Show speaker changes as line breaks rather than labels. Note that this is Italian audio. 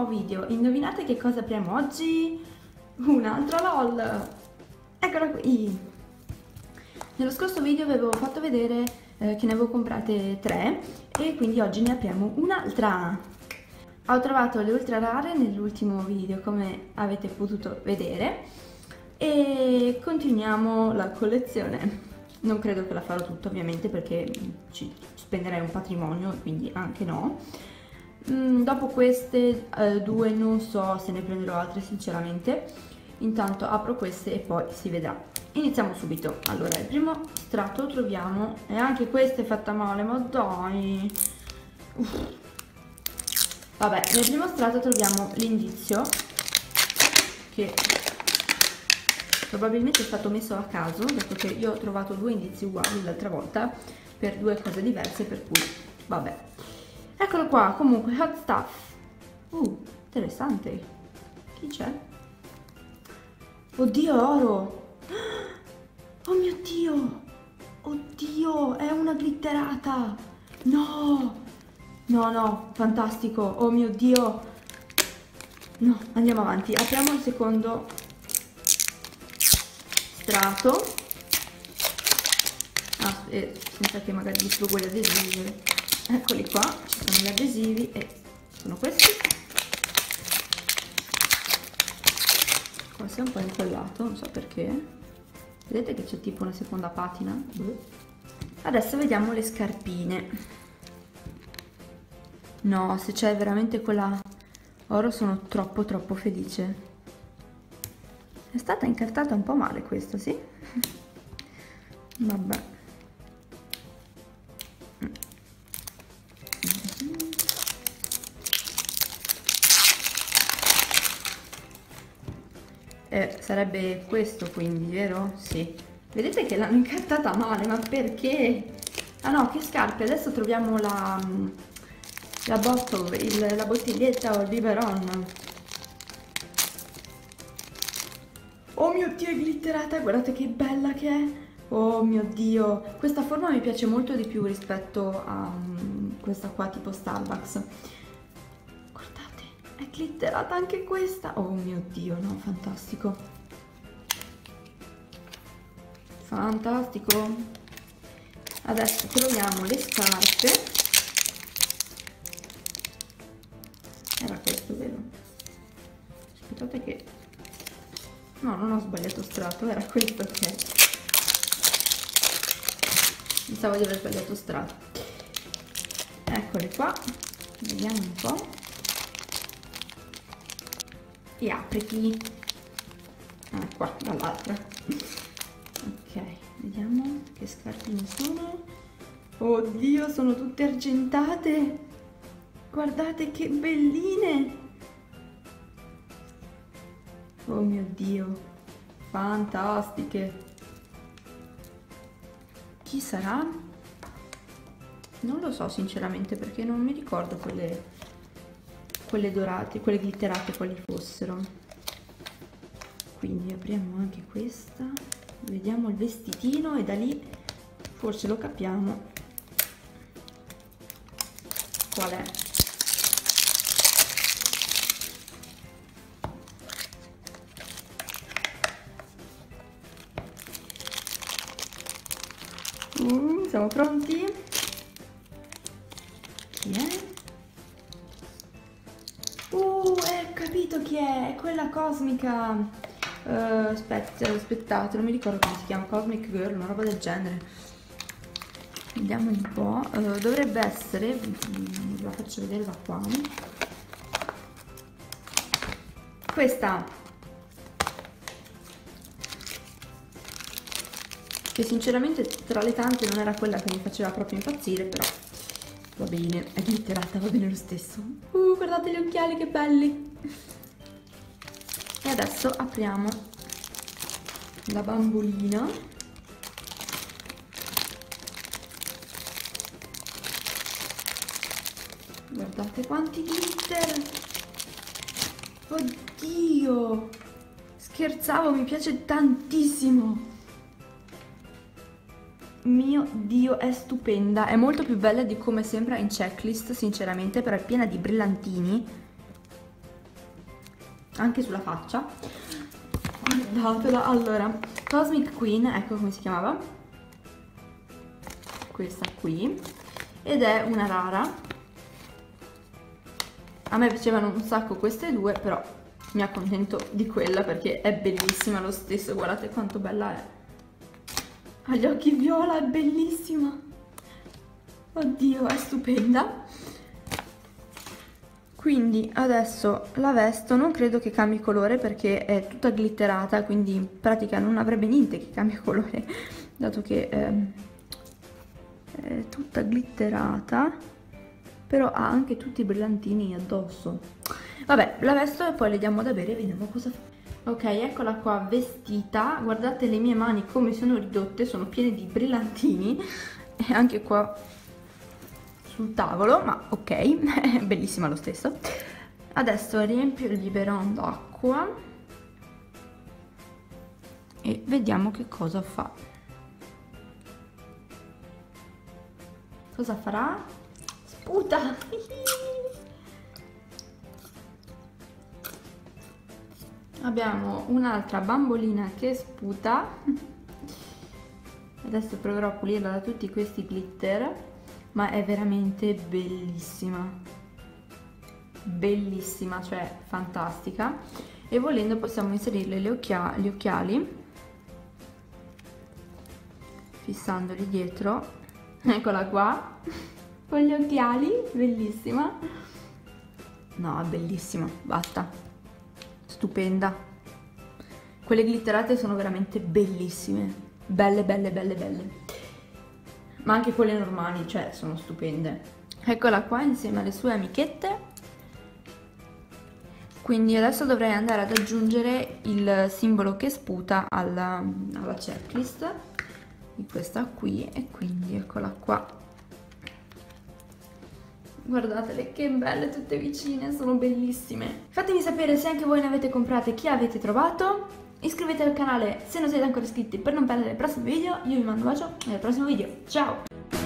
nuovo video. Indovinate che cosa apriamo oggi? Un'altra LOL! Eccola qui! Nello scorso video vi avevo fatto vedere eh, che ne avevo comprate tre e quindi oggi ne apriamo un'altra. Ho trovato le ultra rare nell'ultimo video come avete potuto vedere e continuiamo la collezione. Non credo che la farò tutta ovviamente perché ci spenderei un patrimonio quindi anche no Mm, dopo queste eh, due non so se ne prenderò altre sinceramente. Intanto apro queste e poi si vedrà. Iniziamo subito. Allora, il primo strato troviamo... E anche questa è fatta male, ma dai! Uff. Vabbè, nel primo strato troviamo l'indizio che probabilmente è stato messo a caso, dato che io ho trovato due indizi uguali l'altra volta per due cose diverse, per cui vabbè. Eccolo qua, comunque, hot stuff. Uh, interessante. Chi c'è? Oddio, oro. Oh mio Dio. Oddio, è una glitterata. No. No, no, fantastico. Oh mio Dio. No, andiamo avanti. Apriamo il secondo strato. Ah, eh, senza che magari distruggo gli adesivi eccoli qua ci sono gli adesivi e sono questi. Qua si è un po' incollato non so perché. Vedete che c'è tipo una seconda patina? Adesso vediamo le scarpine. No se c'è veramente quella oro sono troppo troppo felice. È stata incartata un po' male questa sì? Vabbè sarebbe questo quindi, vero? Sì. Vedete che l'hanno incartata male, ma perché? Ah no, che scarpe, adesso troviamo la, la bottle, il, la bottiglietta o. Oh mio Dio, è glitterata, guardate che bella che è. Oh mio Dio, questa forma mi piace molto di più rispetto a um, questa qua tipo Starbucks è glitterata anche questa oh mio dio no fantastico fantastico. Adesso troviamo le scarpe. Era questo vero? Aspettate che no non ho sbagliato strato era questo che pensavo di aver sbagliato strato. Eccole qua. Vediamo un po' e apriti. Ah qua dall'altra ok vediamo che scarpine sono. Oddio sono tutte argentate. Guardate che belline. Oh mio dio fantastiche. Chi sarà? non lo so sinceramente perché non mi ricordo quelle quelle dorate, quelle glitterate quali fossero. Quindi apriamo anche questa, vediamo il vestitino e da lì forse lo capiamo qual è. Mm, siamo pronti? Chi è? capito chi è, è quella cosmica. Uh, aspetta, aspettate, non mi ricordo come si chiama, Cosmic Girl, una roba del genere. Vediamo un po'. Uh, dovrebbe essere, mm, la faccio vedere da qua. Questa. Che sinceramente tra le tante non era quella che mi faceva proprio impazzire, però va bene, è glitterata, va bene lo stesso. Uh, guardate gli occhiali che belli! E adesso apriamo la bambolina. Guardate quanti glitter! Oddio! Scherzavo mi piace tantissimo! Mio dio è stupenda! È molto più bella di come sembra in checklist sinceramente però è piena di brillantini anche sulla faccia. Guardatela allora Cosmic Queen ecco come si chiamava. Questa qui. Ed è una rara. A me piacevano un sacco queste due però mi accontento di quella perché è bellissima lo stesso. Guardate quanto bella è. Ha gli occhi viola è bellissima. Oddio è stupenda quindi adesso la vesto, non credo che cambi colore perché è tutta glitterata, quindi in pratica non avrebbe niente che cambia colore, dato che eh, è tutta glitterata, però ha anche tutti i brillantini addosso. Vabbè, la vesto e poi le diamo da bere e vediamo cosa fa. Ok, eccola qua vestita, guardate le mie mani come sono ridotte, sono piene di brillantini e anche qua sul tavolo, ma ok, bellissima lo stesso. Adesso riempio il biberon d'acqua e vediamo che cosa fa. Cosa farà? Sputa! Abbiamo un'altra bambolina che sputa. Adesso proverò a pulirla da tutti questi glitter ma è veramente bellissima. Bellissima cioè fantastica. E volendo possiamo inserirle le occhia gli occhiali. Fissandoli dietro. Eccola qua. Con gli occhiali bellissima. No bellissima basta. Stupenda. Quelle glitterate sono veramente bellissime. Belle belle belle belle ma anche quelle normali, cioè sono stupende. Eccola qua insieme alle sue amichette. Quindi adesso dovrei andare ad aggiungere il simbolo che sputa alla, alla checklist di questa qui e quindi eccola qua. Guardatele che belle tutte vicine, sono bellissime. Fatemi sapere se anche voi ne avete comprate, chi avete trovato Iscrivetevi al canale se non siete ancora iscritti per non perdere i prossimi video. Io vi mando un bacio e al prossimo video. Ciao!